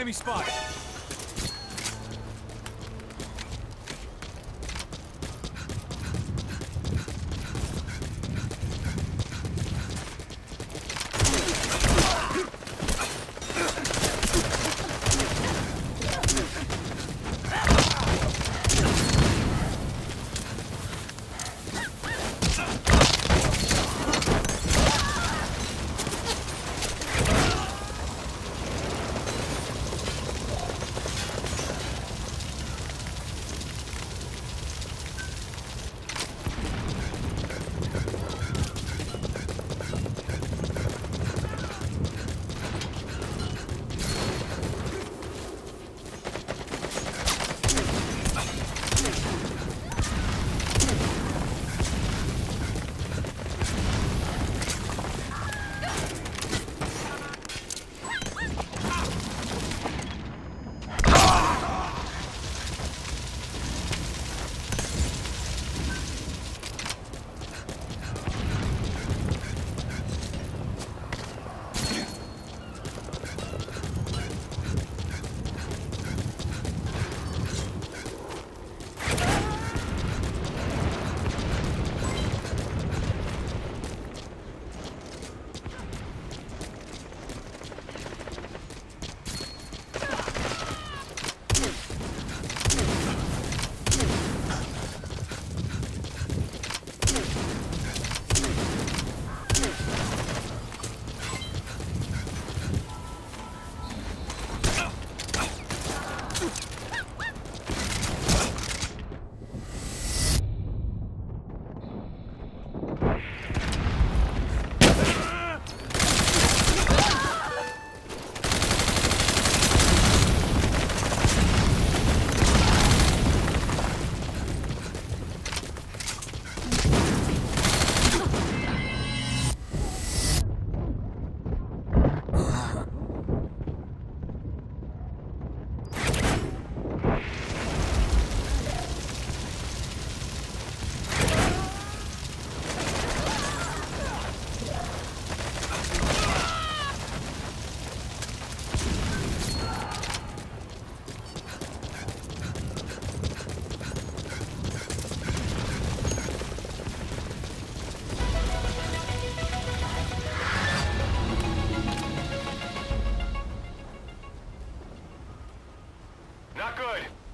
Enemy spotted. Not good.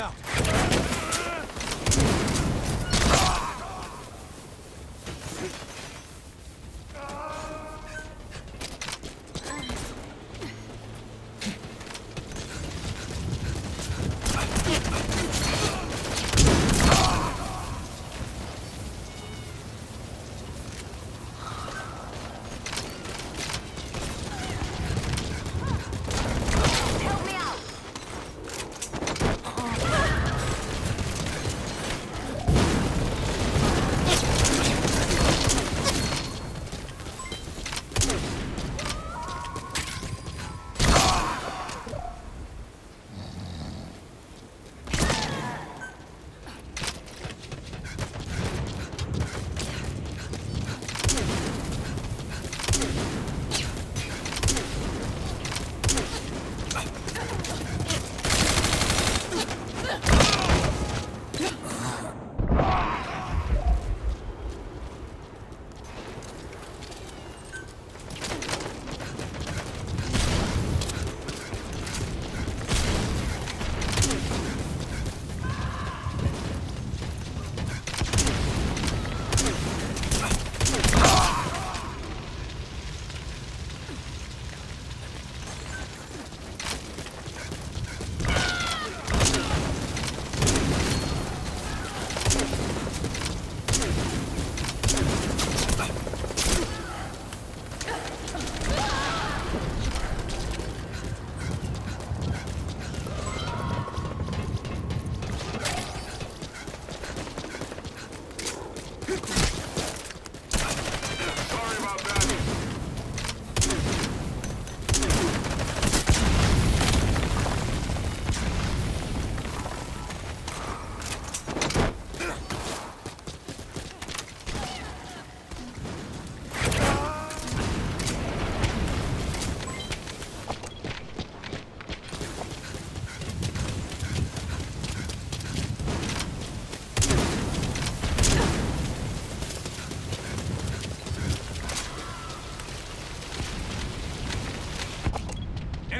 Out.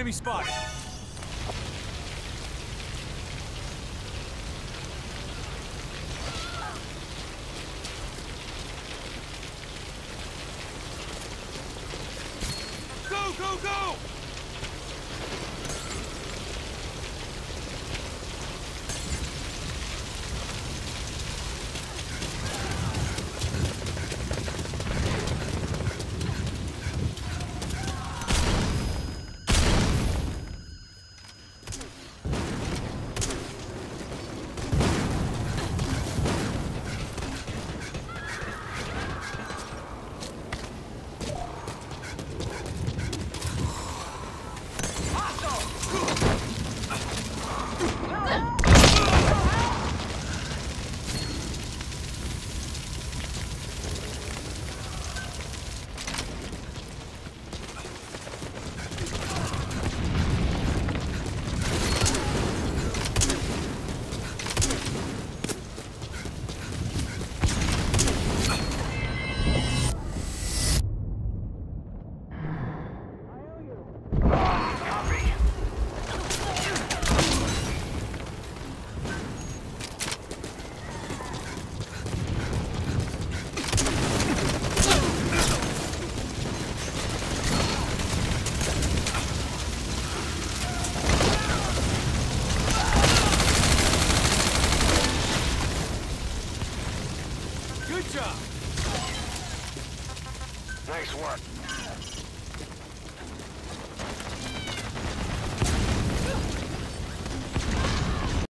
Enemy spotted.